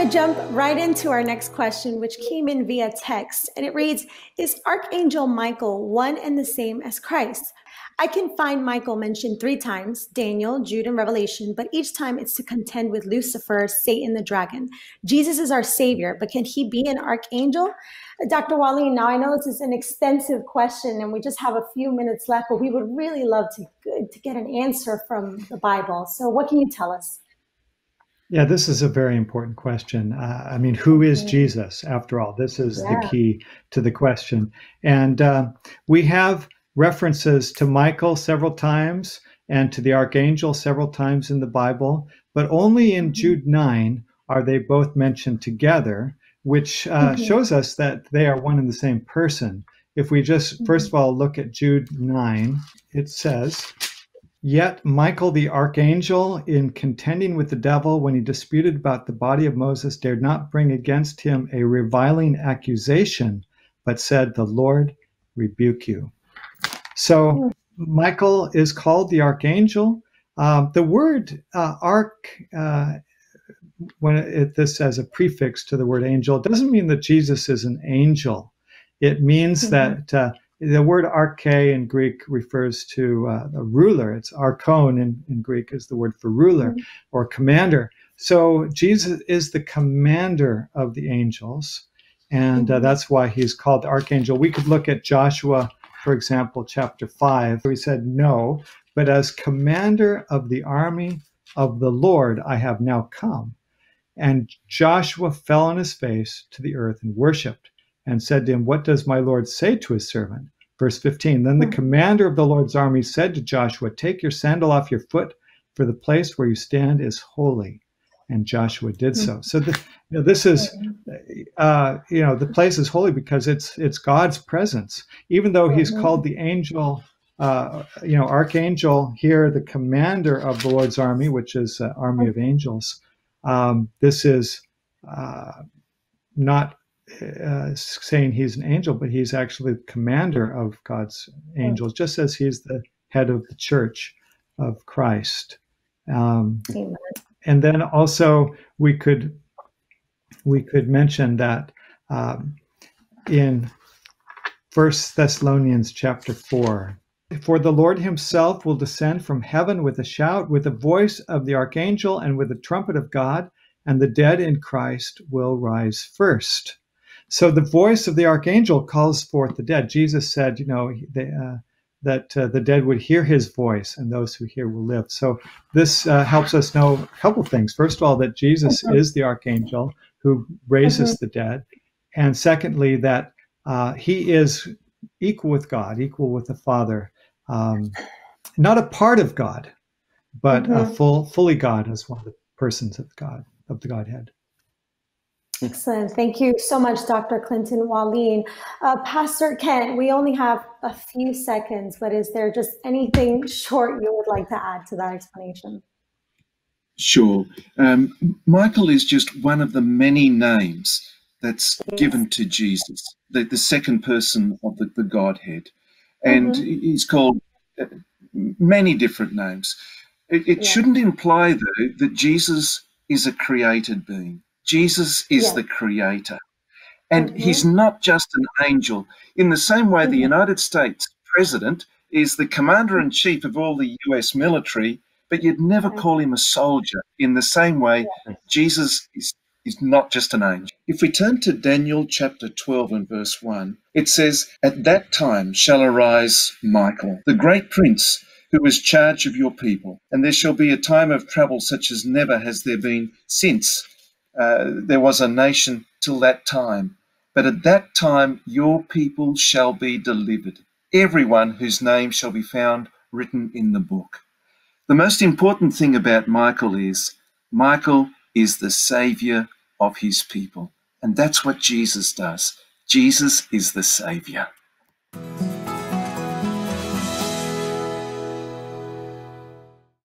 going to jump right into our next question, which came in via text. And it reads Is Archangel Michael one and the same as Christ? I can find Michael mentioned three times Daniel, Jude, and Revelation, but each time it's to contend with Lucifer, Satan, the dragon. Jesus is our savior, but can he be an archangel? Uh, Dr. Wally, now I know this is an extensive question and we just have a few minutes left, but we would really love to, to get an answer from the Bible. So, what can you tell us? Yeah, this is a very important question. Uh, I mean, who is Jesus after all? This is yeah. the key to the question. And uh, we have references to Michael several times and to the archangel several times in the Bible, but only in mm-hmm. Jude 9 are they both mentioned together, which uh, mm-hmm. shows us that they are one and the same person. If we just, mm-hmm. first of all, look at Jude 9, it says, Yet Michael the archangel, in contending with the devil when he disputed about the body of Moses, dared not bring against him a reviling accusation, but said, The Lord rebuke you. So Michael is called the archangel. Um, the word uh, arch, uh, when it, this as a prefix to the word angel, doesn't mean that Jesus is an angel. It means mm-hmm. that uh, the word arche in Greek refers to uh, a ruler. It's archon in, in Greek is the word for ruler mm-hmm. or commander. So Jesus is the commander of the angels, and uh, mm-hmm. that's why he's called the archangel. We could look at Joshua, for example, chapter five. He said, "No, but as commander of the army of the Lord, I have now come." And Joshua fell on his face to the earth and worshipped and said to him, What does my Lord say to his servant? Verse 15 Then the hmm. commander of the Lord's army said to Joshua, Take your sandal off your foot, for the place where you stand is holy. And Joshua did so. Hmm. So the, you know, this is, uh, you know, the place is holy because it's it's God's presence. Even though He's mm-hmm. called the angel, uh, you know, archangel here, the commander of the Lord's army, which is uh, army of angels. Um, this is uh, not uh, saying he's an angel, but he's actually the commander of God's angels, just as he's the head of the church of Christ. Um, and then also we could we could mention that um, in First Thessalonians chapter four. For the Lord himself will descend from heaven with a shout, with the voice of the archangel, and with the trumpet of God, and the dead in Christ will rise first. So the voice of the archangel calls forth the dead. Jesus said, you know, they, uh, that uh, the dead would hear his voice and those who hear will live. So this uh, helps us know a couple things. First of all, that Jesus mm-hmm. is the archangel who raises mm-hmm. the dead. And secondly, that uh, he is equal with God, equal with the Father, um, not a part of God, but mm-hmm. full, fully God as one of the persons of God, of the Godhead. Excellent. Thank you so much, Dr. Clinton Wahlen. Uh, Pastor Kent, we only have a few seconds, but is there just anything short you would like to add to that explanation? Sure. Um, Michael is just one of the many names that's yes. given to Jesus, the, the, second person of the, the Godhead. And mm-hmm. he's called uh, many different names. It, it yeah. shouldn't imply, though, that Jesus is a created being. Jesus is yeah. the creator. And mm-hmm. he's not just an angel. In the same way, mm-hmm. the United States president is the commander in chief of all the US military, but you'd never mm-hmm. call him a soldier. In the same way, yeah. Jesus is, is not just an angel. If we turn to Daniel chapter 12 and verse 1, it says, At that time shall arise Michael, the great prince who is charge of your people, and there shall be a time of trouble such as never has there been since uh, there was a nation till that time. But at that time your people shall be delivered, everyone whose name shall be found written in the book. The most important thing about Michael is Michael is the savior of his people. And that's what Jesus does. Jesus is the savior.